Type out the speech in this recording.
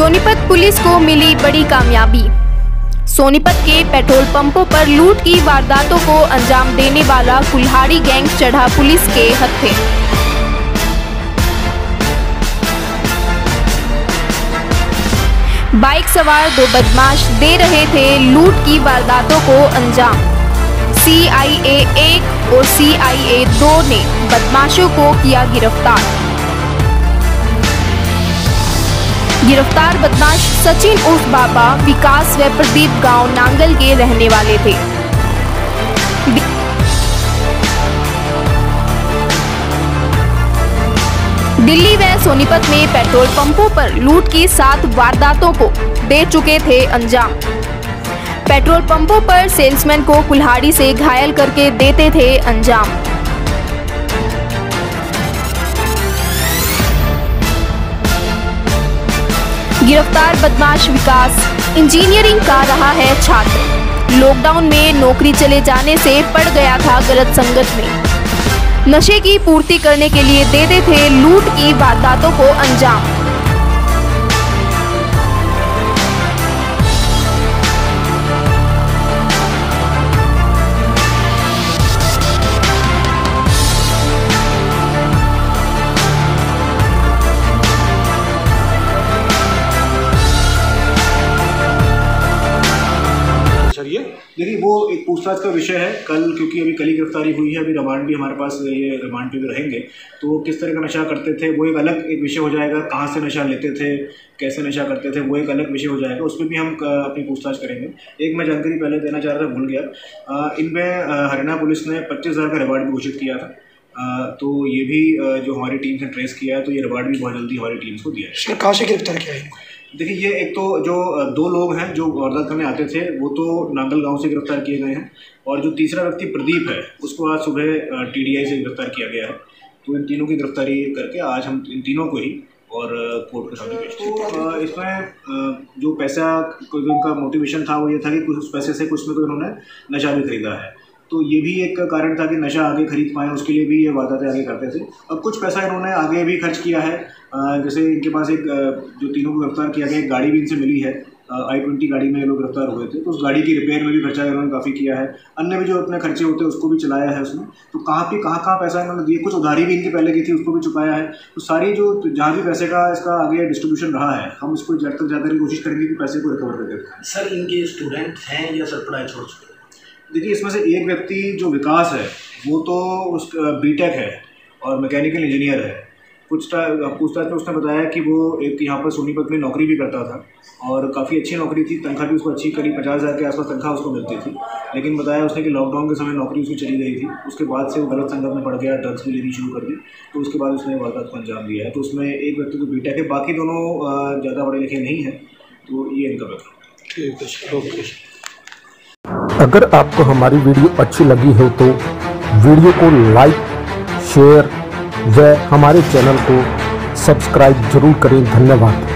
Sonipat police को मिली बड़ी कामयाबी। सोनीपत के पेट्रोल पंपों पर लूट की वारदातों को अंजाम देने वाला कुल्हाड़ी गैंग चढ़ा पुलिस के हत्थे। बाइक सवार दो बदमाश दे रहे थे लूट की वारदातों को अंजाम। सीआईए एक और सी आई ए दो ने बदमाशों को किया गिरफ़्तार। गिरफ़्तार बदमाश सचिन उर्फ़ बाबा विकास व प्रदीप गाँव नांगल के रहने वाले थे। दिल्ली व सोनीपत में पेट्रोल पंपों पर लूट की सात वारदातों को दे चुके थे अंजाम। पेट्रोल पंपों पर सेल्समैन को कुल्हाड़ी से घायल करके देते थे अंजाम। गिरफ़्तार बदमाश विकास इंजीनियरिंग का रहा है छात्र। लॉकडाउन में नौकरी चले जाने से पड़ गया था गलत संगत में। नशे की पूर्ति करने के लिए देते थे लूट की वारदातों को अंजाम। सर, ये देखिए, वो एक पूछताछ का विषय है। कल, क्योंकि अभी कल ही गिरफ्तारी हुई है, अभी रिमांड भी हमारे पास, ये रिमांड पे भी रहेंगे। तो किस तरह का नशा करते थे, वो एक अलग एक विषय हो जाएगा। कहाँ से नशा लेते थे, कैसे नशा करते थे, वो एक अलग विषय हो जाएगा। उस पर भी हम अपनी पूछताछ करेंगे। एक मैं जानकारी पहले देना चाह रहा था, भूल गया। इनमें हरियाणा पुलिस ने पच्चीस हज़ार का रिवार्ड भी घोषित किया था। तो ये भी जो हमारी टीम से ट्रेस किया है तो ये रिवार्ड भी बहुत जल्दी हमारी टीम्स को दिया है। कहाँ से गिरफ़्तार किया है? देखिए, ये एक तो जो दो लोग हैं जो वारदात करने आते थे, वो तो नांगल गाँव से गिरफ़्तार किए गए हैं और जो तीसरा व्यक्ति प्रदीप है, उसको आज सुबह टीडीआई से गिरफ़्तार किया गया है। तो इन तीनों की गिरफ्तारी करके आज हम इन तीनों को ही और कोर्ट के सामने पेश तो इसमें जो पैसा उनका मोटिवेशन था, वो ये था कि कुछ उस पैसे से कुछ में तो इन्होंने नशा भी खरीदा है। तो ये भी एक कारण था कि नशा आगे खरीद पाएँ, उसके लिए भी ये वारदातें आगे करते थे। अब कुछ पैसा इन्होंने आगे भी खर्च किया है। जैसे इनके पास एक जो तीनों को गिरफ़्तार किया गया, एक गाड़ी भी इनसे मिली है। आई ट्वेंटी गाड़ी में ये लोग गिरफ़्तार हुए थे। तो उस गाड़ी की रिपेयर में भी खर्चा इन्होंने काफ़ी किया है। अन्य भी जो अपने खर्चे होते हैं, उसको भी चलाया है उसमें तो कहाँ पे, कहाँ कहाँ पैसा इन्होंने दिए? कुछ उधारी भी इनकी पहले की थी, उसको भी चुकाया है। तो सारी जो, जहाँ भी पैसे का इसका आगे डिस्ट्रीब्यूशन रहा है, हम इसको ज़्यादा तक ज़्यादा कोशिश करेंगे कि पैसे को रिकवर करके दें। सर, इनके स्टूडेंट हैं या सर पढ़ाई छोड़ चुके हैं? देखिए, इसमें से एक व्यक्ति जो विकास है, वो तो उस बीटेक है और मैकेनिकल इंजीनियर है। कुछ पूछताछ में उसने बताया कि वो एक यहाँ पर सोनीपत में नौकरी भी करता था और काफ़ी अच्छी नौकरी थी, तनख्वाह भी उसको अच्छी करीब पचास हज़ार के आसपास तनख्वाह उसको मिलती थी। लेकिन बताया उसने कि लॉकडाउन के समय नौकरी उसकी चली गई थी। उसके बाद से वो गलत संगत में पड़ गया ड्रग्स भी लेनी शुरू कर दी तो उसके बाद उसने वारदात को अंजाम दिया है। तो उसमें एक व्यक्ति तो बीटेक है, बाकी दोनों ज़्यादा पढ़े लिखे नहीं हैं तो ये इनका बैकग्राउंड ठीक है ओके अगर आपको हमारी वीडियो अच्छी लगी हो तो वीडियो को लाइक, शेयर व हमारे चैनल को सब्सक्राइब ज़रूर करें। धन्यवाद।